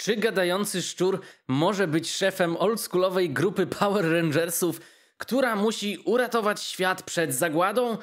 Czy gadający szczur może być szefem oldschoolowej grupy Power Rangersów, która musi uratować świat przed zagładą?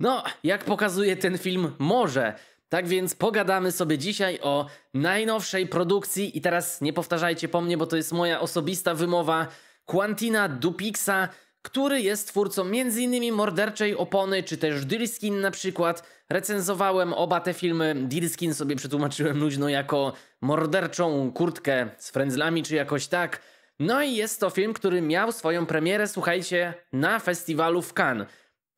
No, jak pokazuje ten film, może. Tak więc pogadamy sobie dzisiaj o najnowszej produkcji i teraz nie powtarzajcie po mnie, bo to jest moja osobista wymowa Quantina Dupixa, który jest twórcą m.in. Morderczej Opony, czy też Deerskin na przykład. Recenzowałem oba te filmy. Deerskin sobie przetłumaczyłem luźno jako morderczą kurtkę z frędzlami, czy jakoś tak. No i jest to film, który miał swoją premierę, słuchajcie, na festiwalu w Cannes.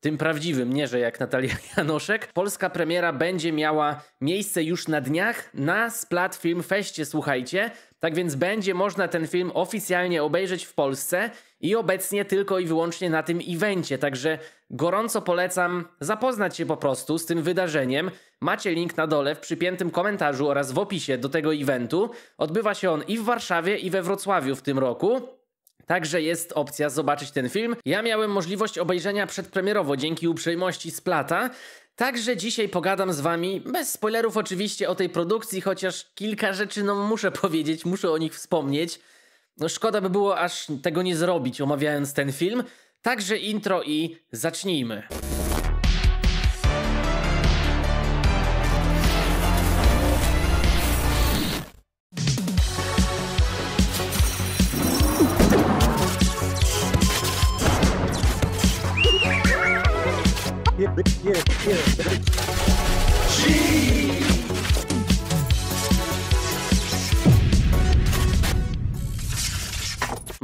Tym prawdziwym, nie że jak Natalia Janoszek. Polska premiera będzie miała miejsce już na dniach na Splat Film Feście, słuchajcie. Tak więc będzie można ten film oficjalnie obejrzeć w Polsce i obecnie tylko i wyłącznie na tym evencie. Także gorąco polecam zapoznać się po prostu z tym wydarzeniem. Macie link na dole w przypiętym komentarzu oraz w opisie do tego eventu. Odbywa się on i w Warszawie, i we Wrocławiu w tym roku. Także jest opcja zobaczyć ten film. Ja miałem możliwość obejrzenia przedpremierowo dzięki uprzejmości Splata. Także dzisiaj pogadam z wami, bez spoilerów oczywiście, o tej produkcji, chociaż kilka rzeczy no muszę powiedzieć, muszę o nich wspomnieć. No szkoda by było aż tego nie zrobić, omawiając ten film. Także intro i zacznijmy.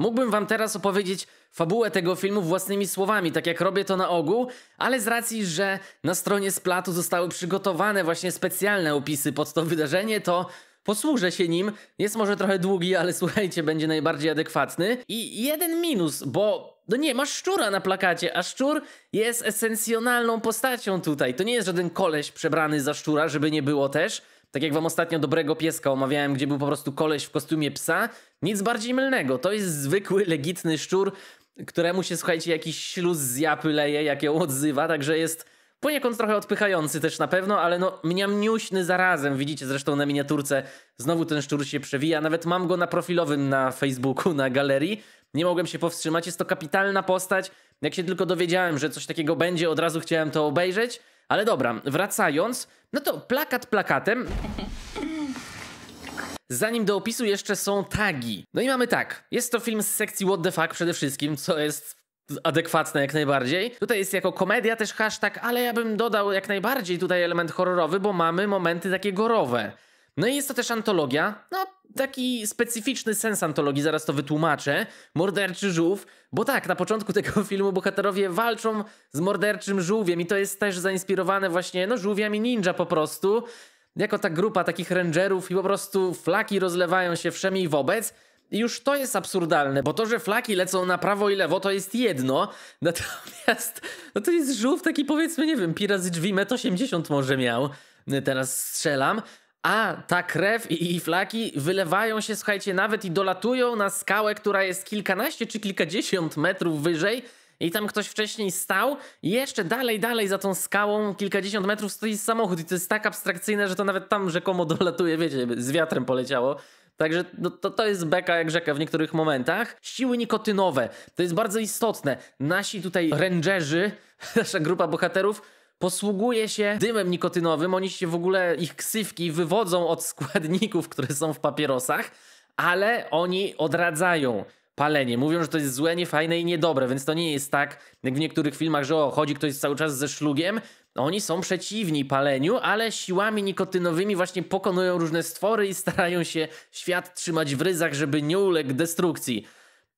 Mógłbym wam teraz opowiedzieć fabułę tego filmu własnymi słowami, tak jak robię to na ogół, ale z racji, że na stronie Splatu zostały przygotowane właśnie specjalne opisy pod to wydarzenie, to posłużę się nim. Jest może trochę długi, ale słuchajcie, będzie najbardziej adekwatny. I jeden minus, bo no nie, masz szczura na plakacie, a szczur jest esencjonalną postacią tutaj. To nie jest żaden koleś przebrany za szczura, żeby nie było też. Tak jak wam ostatnio dobrego pieska omawiałem, gdzie był po prostu koleś w kostiumie psa. Nic bardziej mylnego. To jest zwykły, legitny szczur, któremu się, słuchajcie, jakiś śluz z japy leje, jak ją odzywa, także jest poniekąd trochę odpychający też na pewno, ale no mniamniuśny zarazem. Widzicie zresztą na miniaturce, znowu ten szczur się przewija. Nawet mam go na profilowym na Facebooku, na galerii. Nie mogłem się powstrzymać. Jest to kapitalna postać. Jak się tylko dowiedziałem, że coś takiego będzie, od razu chciałem to obejrzeć. Ale dobra, wracając, no to plakat plakatem. Zanim do opisu jeszcze są tagi. No i mamy tak, jest to film z sekcji What the fuck przede wszystkim, co jest adekwatne jak najbardziej. Tutaj jest jako komedia też hashtag, ale ja bym dodał jak najbardziej tutaj element horrorowy, bo mamy momenty takie gorowe. No i jest to też antologia, no taki specyficzny sens antologii, zaraz to wytłumaczę. Morderczy żółw, bo tak, na początku tego filmu bohaterowie walczą z morderczym żółwiem i to jest też zainspirowane właśnie, no żółwiami ninja po prostu. Jako ta grupa takich rangerów i po prostu flaki rozlewają się wszemi wobec. I już to jest absurdalne, bo to, że flaki lecą na prawo i lewo, to jest jedno, natomiast no to jest żółw taki powiedzmy, nie wiem, pirat z drzwi 80 może miał, teraz strzelam, a ta krew i, flaki wylewają się, słuchajcie, nawet i dolatują na skałę, która jest kilkanaście czy kilkadziesiąt metrów wyżej. I tam ktoś wcześniej stał, i jeszcze dalej, dalej za tą skałą, kilkadziesiąt metrów stoi samochód. I to jest tak abstrakcyjne, że to nawet tam rzekomo dolatuje, wiecie, z wiatrem poleciało. Także no, to, to jest beka jak rzeka w niektórych momentach. Siły nikotynowe, to jest bardzo istotne. Nasi tutaj rangerzy, nasza grupa bohaterów, posługuje się dymem nikotynowym. Oni się w ogóle, ich ksywki wywodzą od składników, które są w papierosach, ale oni odradzają palenie. Mówią, że to jest złe, niefajne i niedobre, więc to nie jest tak, jak w niektórych filmach, że o, chodzi ktoś cały czas ze szlugiem. Oni są przeciwni paleniu, ale siłami nikotynowymi właśnie pokonują różne stwory i starają się świat trzymać w ryzach, żeby nie uległ destrukcji.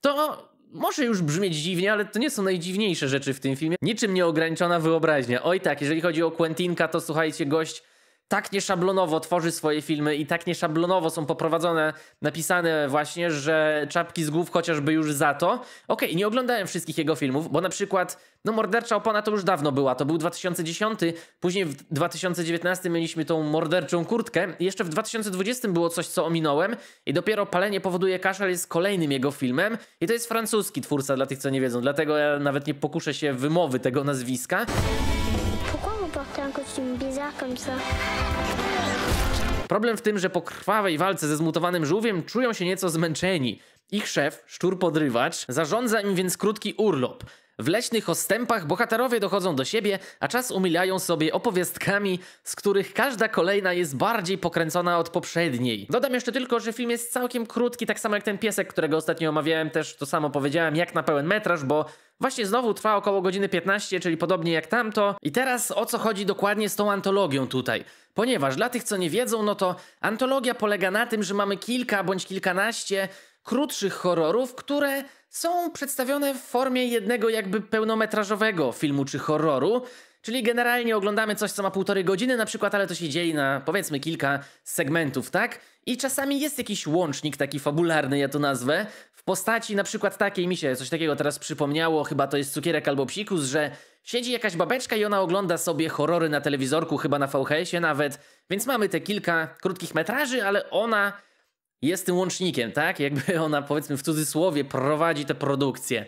To może już brzmieć dziwnie, ale to nie są najdziwniejsze rzeczy w tym filmie. Niczym nieograniczona wyobraźnia. Oj tak, jeżeli chodzi o Quentinka, to słuchajcie, gość tak nieszablonowo tworzy swoje filmy i tak nieszablonowo są poprowadzone, napisane właśnie, że czapki z głów chociażby już za to. Okej, okay, nie oglądałem wszystkich jego filmów, bo na przykład, no Mordercza Opona to już dawno była, to był 2010, później w 2019 mieliśmy tą Morderczą Kurtkę jeszcze w 2020 było coś, co ominąłem i dopiero Palenie powoduje kaszel jest kolejnym jego filmem i to jest francuski twórca, dla tych, co nie wiedzą, dlatego ja nawet nie pokuszę się wymowy tego nazwiska bizarre comme ça Problem w tym, że po krwawej walce ze zmutowanym żółwiem czują się nieco zmęczeni. Ich szef, szczur podrywacz, zarządza im więc krótki urlop. W leśnych ostępach bohaterowie dochodzą do siebie, a czas umilają sobie opowiastkami, z których każda kolejna jest bardziej pokręcona od poprzedniej. Dodam jeszcze tylko, że film jest całkiem krótki, tak samo jak ten piesek, którego ostatnio omawiałem, też to samo powiedziałem, jak na pełen metraż, bo właśnie znowu trwa około godziny 15, czyli podobnie jak tamto. I teraz o co chodzi dokładnie z tą antologią tutaj? Ponieważ dla tych, co nie wiedzą, no to antologia polega na tym, że mamy kilka bądź kilkanaście krótszych horrorów, które są przedstawione w formie jednego jakby pełnometrażowego filmu czy horroru. Czyli generalnie oglądamy coś, co ma półtorej godziny na przykład, ale to się dzieje na powiedzmy kilka segmentów, tak? I czasami jest jakiś łącznik taki fabularny, ja to nazwę, w postaci na przykład takiej, mi się coś takiego teraz przypomniało, chyba to jest cukierek albo psikus, że siedzi jakaś babeczka i ona ogląda sobie horrory na telewizorku, chyba na VHS-ie nawet, więc mamy te kilka krótkich metraży, ale ona jest tym łącznikiem, tak? Jakby ona, powiedzmy w cudzysłowie, prowadzi tę produkcję.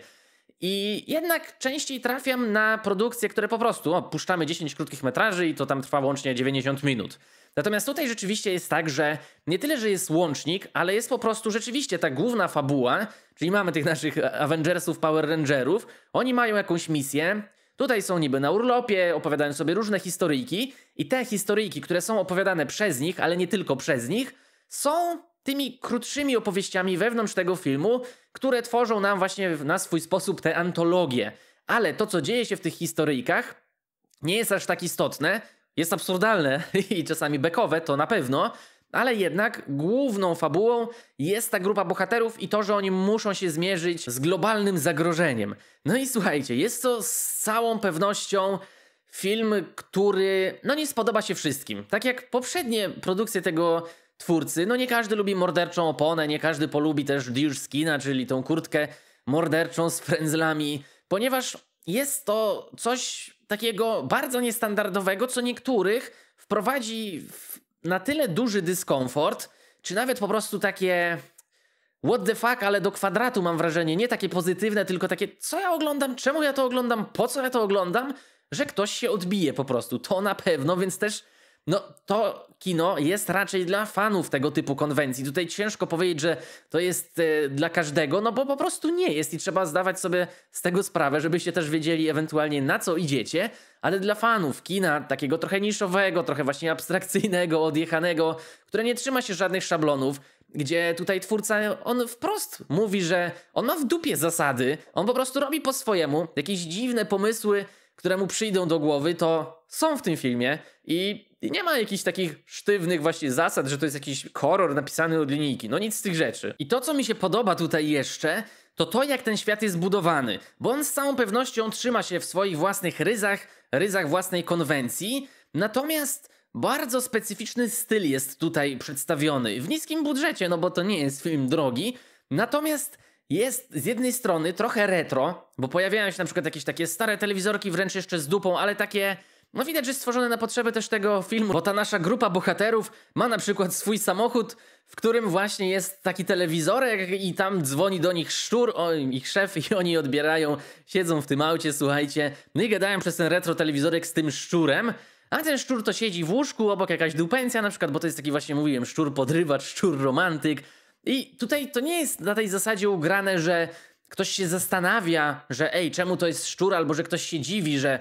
I jednak częściej trafiam na produkcje, które po prostu opuszczamy 10 krótkich metraży i to tam trwa łącznie 90 minut. Natomiast tutaj rzeczywiście jest tak, że nie tyle, że jest łącznik, ale jest po prostu rzeczywiście ta główna fabuła, czyli mamy tych naszych Avengersów, Power Rangerów, oni mają jakąś misję, Tutaj są niby na urlopie, opowiadają sobie różne historyjki i te historyjki, które są opowiadane przez nich, ale nie tylko przez nich, są tymi krótszymi opowieściami wewnątrz tego filmu, które tworzą nam właśnie na swój sposób te antologie. Ale to, co dzieje się w tych historyjkach, nie jest aż tak istotne, jest absurdalne i czasami bekowe, to na pewno, ale jednak główną fabułą jest ta grupa bohaterów i to, że oni muszą się zmierzyć z globalnym zagrożeniem. No i słuchajcie, jest to z całą pewnością film, który no nie spodoba się wszystkim. Tak jak poprzednie produkcje tego twórcy. No nie każdy lubi morderczą oponę, nie każdy polubi też Deer Skina, czyli tą kurtkę morderczą z frędzlami, ponieważ jest to coś takiego bardzo niestandardowego, co niektórych wprowadzi w na tyle duży dyskomfort, czy nawet po prostu takie what the fuck, ale do kwadratu mam wrażenie, nie takie pozytywne, tylko takie co ja oglądam, czemu ja to oglądam, po co ja to oglądam, że ktoś się odbije po prostu. To na pewno, więc też no to kino jest raczej dla fanów tego typu konwencji. Tutaj ciężko powiedzieć, że to jest e, dla każdego, no bo po prostu nie jest i trzeba zdawać sobie z tego sprawę, żebyście też wiedzieli ewentualnie na co idziecie, ale dla fanów kina takiego trochę niszowego, trochę właśnie abstrakcyjnego, odjechanego, które nie trzyma się żadnych szablonów, gdzie tutaj twórca, on wprost mówi, że on ma w dupie zasady, on po prostu robi po swojemu, jakieś dziwne pomysły, które mu przyjdą do głowy, to są w tym filmie i nie ma jakichś takich sztywnych właśnie zasad, że to jest jakiś horror napisany od linijki. No nic z tych rzeczy. I to, co mi się podoba tutaj jeszcze, to to, jak ten świat jest budowany. Bo on z całą pewnością trzyma się w swoich własnych ryzach, ryzach własnej konwencji, natomiast bardzo specyficzny styl jest tutaj przedstawiony. W niskim budżecie, no bo to nie jest film drogi, natomiast jest z jednej strony trochę retro, bo pojawiają się na przykład jakieś takie stare telewizorki wręcz jeszcze z dupą, ale takie no widać, że stworzone na potrzeby też tego filmu, bo ta nasza grupa bohaterów ma na przykład swój samochód, w którym właśnie jest taki telewizorek i tam dzwoni do nich szczur, o, ich szef i oni odbierają, siedzą w tym aucie, słuchajcie, no i gadają przez ten retro telewizorek z tym szczurem, a ten szczur to siedzi w łóżku, obok jakaś dupencja na przykład, bo to jest taki właśnie, mówiłem, szczur podrywacz, szczur romantyk. I tutaj to nie jest na tej zasadzie ugrane, że ktoś się zastanawia, że ej, czemu to jest szczur, albo że ktoś się dziwi, że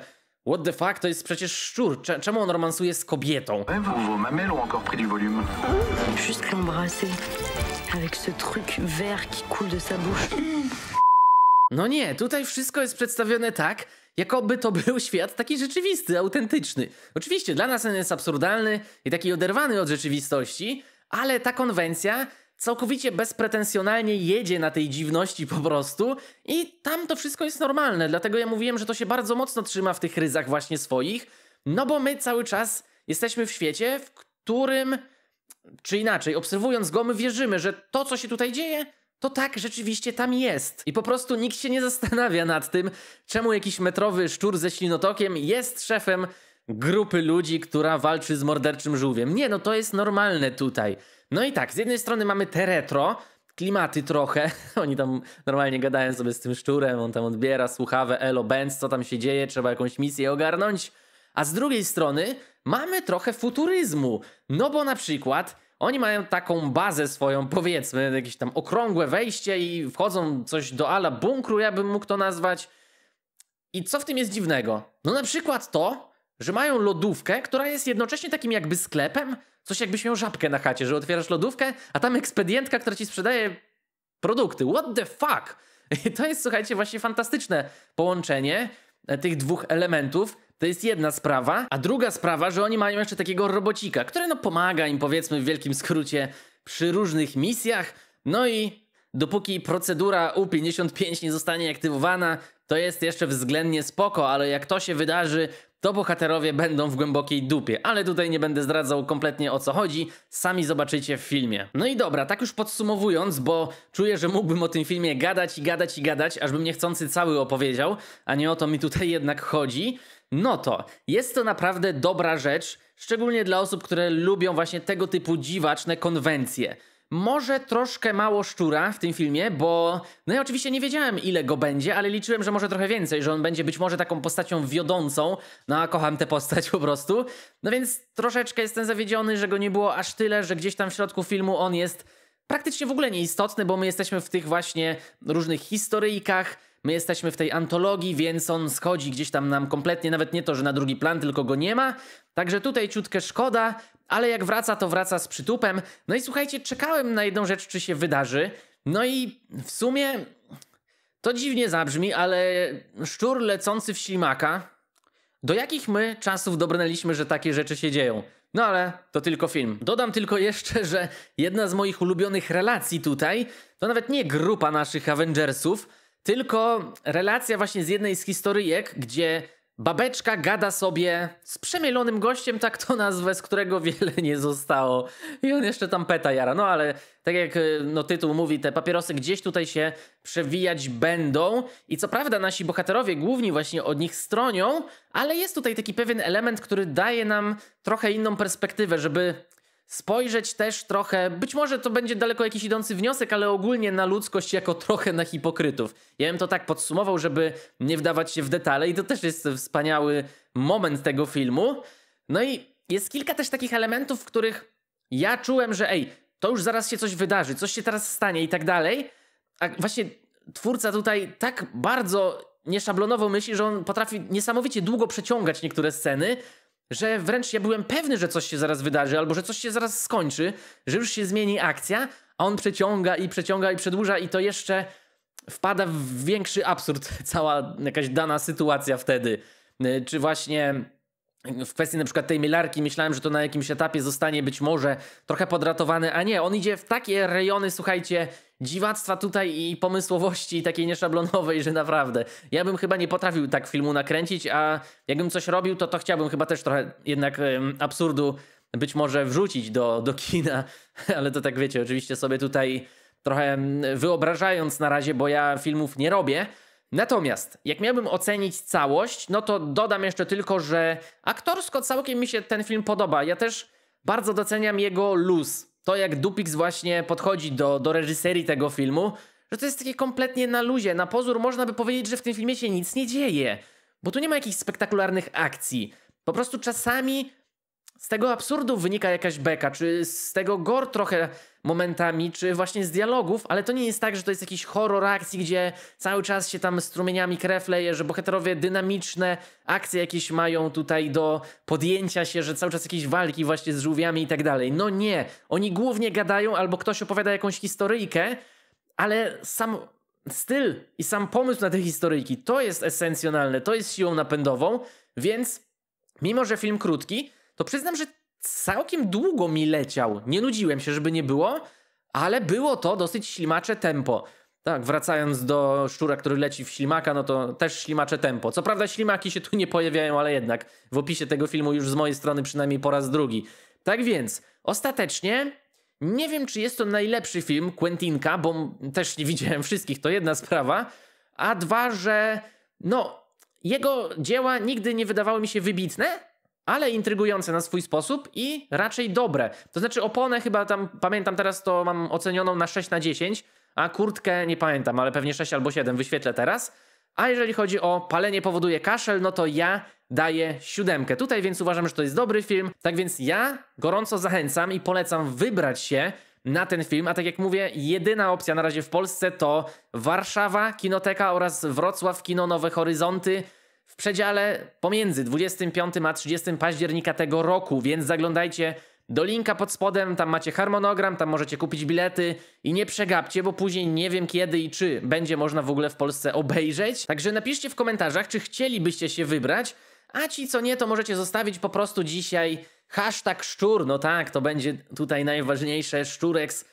What the fuck, to jest przecież szczur. Czemu on romansuje z kobietą? Juste l'embrasser. Avec ce truc vert qui coule de sa bouche. No nie, tutaj wszystko jest przedstawione tak, jakoby to był świat taki rzeczywisty, autentyczny. Oczywiście dla nas on jest absurdalny i taki oderwany od rzeczywistości, ale ta konwencja całkowicie bezpretensjonalnie jedzie na tej dziwności po prostu i tam to wszystko jest normalne. Dlatego ja mówiłem, że to się bardzo mocno trzyma w tych ryzach właśnie swoich, no bo my cały czas jesteśmy w świecie, w którym, czy inaczej, obserwując go, my wierzymy, że to, co się tutaj dzieje, to tak rzeczywiście tam jest. I po prostu nikt się nie zastanawia nad tym, czemu jakiś metrowy szczur ze ślinotokiem jest szefem grupy ludzi, która walczy z morderczym żółwiem. Nie, no to jest normalne tutaj. No i tak, z jednej strony mamy te retro, klimaty trochę. Oni tam normalnie gadają sobie z tym szczurem, on tam odbiera słuchawę, elo, benz, co tam się dzieje, trzeba jakąś misję ogarnąć. a z drugiej strony mamy trochę futuryzmu. No bo na przykład oni mają taką bazę swoją, powiedzmy, jakieś tam okrągłe wejście i wchodzą coś do ala bunkru, ja bym mógł to nazwać. I co w tym jest dziwnego? No na przykład to, że mają lodówkę, która jest jednocześnie takim jakby sklepem, coś jakbyś miał żabkę na chacie, że otwierasz lodówkę, a tam ekspedientka, która ci sprzedaje produkty. What the fuck? I to jest, słuchajcie, właśnie fantastyczne połączenie e, tych dwóch elementów. To jest jedna sprawa, a druga sprawa, że oni mają jeszcze takiego robocika, który no pomaga im powiedzmy w wielkim skrócie przy różnych misjach. No i dopóki procedura U55 nie zostanie aktywowana, to jest jeszcze względnie spoko, ale jak to się wydarzy, to bohaterowie będą w głębokiej dupie. Ale tutaj nie będę zdradzał kompletnie o co chodzi, sami zobaczycie w filmie. No i dobra, tak już podsumowując, bo czuję, że mógłbym o tym filmie gadać i gadać i gadać, aż bym niechcący cały opowiedział, a nie o to mi tutaj jednak chodzi. No to jest to naprawdę dobra rzecz, szczególnie dla osób, które lubią właśnie tego typu dziwaczne konwencje. Może troszkę mało szczura w tym filmie, bo no ja oczywiście nie wiedziałem ile go będzie, ale liczyłem, że może trochę więcej, że on będzie być może taką postacią wiodącą. No a kocham tę postać po prostu. No więc troszeczkę jestem zawiedziony, że go nie było aż tyle, że gdzieś tam w środku filmu on jest praktycznie w ogóle nieistotny, bo my jesteśmy w tych właśnie różnych historyjkach, my jesteśmy w tej antologii, więc on schodzi gdzieś tam nam kompletnie, nawet nie to, że na drugi plan, tylko go nie ma. Także tutaj ciutkę szkoda, ale jak wraca, to wraca z przytupem. No i słuchajcie, czekałem na jedną rzecz, czy się wydarzy. No i w sumie to dziwnie zabrzmi, ale szczur lecący w ślimaka, do jakich my czasów dobrnęliśmy, że takie rzeczy się dzieją? No ale to tylko film. Dodam tylko jeszcze, że jedna z moich ulubionych relacji tutaj to nawet nie grupa naszych Avengersów, tylko relacja właśnie z jednej z historyjek, gdzie babeczka gada sobie z przemielonym gościem, tak to nazwę, z którego wiele nie zostało. I on jeszcze tam peta jara. No ale tak jak y, no, tytuł mówi, te papierosy gdzieś tutaj się przewijać będą. I co prawda nasi bohaterowie główni właśnie od nich stronią, ale jest tutaj taki pewien element, który daje nam trochę inną perspektywę, żeby spojrzeć też trochę, być może to będzie daleko jakiś idący wniosek, ale ogólnie na ludzkość jako trochę na hipokrytów. Ja bym to tak podsumował, żeby nie wdawać się w detale i to też jest wspaniały moment tego filmu. No i jest kilka też takich elementów, w których ja czułem, że ej, to już zaraz się coś wydarzy, coś się teraz stanie i tak dalej. A właśnie twórca tutaj tak bardzo nieszablonowo myśli, że on potrafi niesamowicie długo przeciągać niektóre sceny, że wręcz ja byłem pewny, że coś się zaraz wydarzy, albo że coś się zaraz skończy, że już się zmieni akcja, a on przeciąga i przeciąga i przedłuża i to jeszcze wpada w większy absurd cała jakaś dana sytuacja wtedy. Y, czy właśnie w kwestii na przykład tej Milarki myślałem, że to na jakimś etapie zostanie być może trochę podratowane, a nie, on idzie w takie rejony, słuchajcie, dziwactwa tutaj i pomysłowości takiej nieszablonowej, że naprawdę. Ja bym chyba nie potrafił tak filmu nakręcić, a jakbym coś robił, to to chciałbym chyba też trochę jednak absurdu być może wrzucić do, do kina, ale to tak wiecie, oczywiście sobie tutaj trochę wyobrażając na razie, bo ja filmów nie robię, Natomiast, jak miałbym ocenić całość, no to dodam jeszcze tylko, że aktorsko całkiem mi się ten film podoba. Ja też bardzo doceniam jego luz. To, jak Dupix właśnie podchodzi do, do reżyserii tego filmu, że to jest takie kompletnie na luzie. Na pozór można by powiedzieć, że w tym filmie się nic nie dzieje, bo tu nie ma jakichś spektakularnych akcji. Po prostu czasami z tego absurdu wynika jakaś beka, czy z tego gore trochę momentami, czy właśnie z dialogów, ale to nie jest tak, że to jest jakiś horror akcji, gdzie cały czas się tam strumieniami krew leje, że bohaterowie dynamiczne akcje jakieś mają tutaj do podjęcia się, że cały czas jakieś walki właśnie z żółwiami i tak dalej. No nie, oni głównie gadają albo ktoś opowiada jakąś historyjkę, ale sam styl i sam pomysł na te historyjki to jest esencjonalne, to jest siłą napędową, więc mimo, że film krótki, to przyznam, że całkiem długo mi leciał. Nie nudziłem się, żeby nie było, ale było to dosyć ślimacze tempo. Tak, wracając do szczura, który leci w ślimaka, no to też ślimacze tempo. Co prawda ślimaki się tu nie pojawiają, ale jednak w opisie tego filmu już z mojej strony przynajmniej po raz drugi. Tak więc, ostatecznie nie wiem, czy jest to najlepszy film Quentinka, bo też nie widziałem wszystkich, to jedna sprawa. A dwa, że no, jego dzieła nigdy nie wydawały mi się wybitne, ale intrygujące na swój sposób i raczej dobre. To znaczy oponę chyba tam, pamiętam teraz to mam ocenioną na 6 na 10, a kurtkę nie pamiętam, ale pewnie 6 albo 7 wyświetlę teraz. A jeżeli chodzi o palenie powoduje kaszel, no to ja daje siódemkę. Tutaj więc uważam, że to jest dobry film, tak więc ja gorąco zachęcam i polecam wybrać się na ten film, a tak jak mówię, jedyna opcja na razie w Polsce to Warszawa, Kinoteka oraz Wrocław Kino Nowe Horyzonty w przedziale pomiędzy 25 a 30 października tego roku, więc zaglądajcie do linka pod spodem, tam macie harmonogram, tam możecie kupić bilety i nie przegapcie, bo później nie wiem kiedy i czy będzie można w ogóle w Polsce obejrzeć. Także napiszcie w komentarzach, czy chcielibyście się wybrać, a ci co nie, to możecie zostawić po prostu dzisiaj hashtag szczur. No tak, to będzie tutaj najważniejsze, szczurex.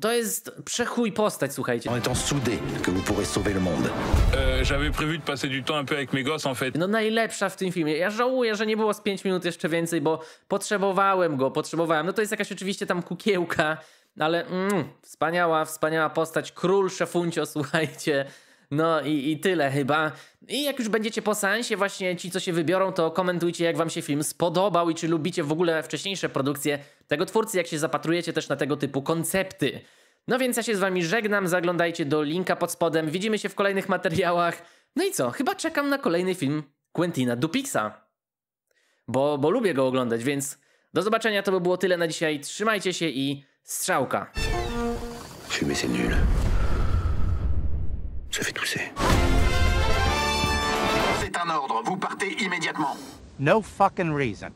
To jest przechuj postać, słuchajcie. en étant soudés que vous pourrez sauver le monde. Euh, J'avais prévu de passer du temps un peu avec mes gosses en fait. No najlepsza w tym filmie. Ja żałuję, że nie było z 5 minut jeszcze więcej, bo potrzebowałem go, potrzebowałem. No to jest jakaś oczywiście tam kukiełka, ale mm, wspaniała, wspaniała postać. Król Szefuncio, słuchajcie. No i, i tyle chyba. I jak już będziecie po seansie, właśnie ci, co się wybiorą, to komentujcie, jak wam się film spodobał i czy lubicie w ogóle wcześniejsze produkcje tego twórcy, jak się zapatrujecie też na tego typu koncepty. No więc ja się z wami żegnam, zaglądajcie do linka pod spodem, widzimy się w kolejnych materiałach. No i co, chyba czekam na kolejny film Quentina Dupixa. Bo, bo lubię go oglądać, więc do zobaczenia, to by było tyle na dzisiaj. Trzymajcie się i strzałka. Fumer, c'est nul. Ça fait tousser. C'est un ordre, vous partez immédiatement. No fucking reason.